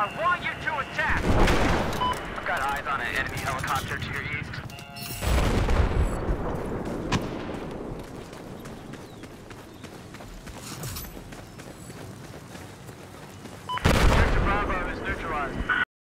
I want you to attack! I've got eyes on an enemy helicopter to your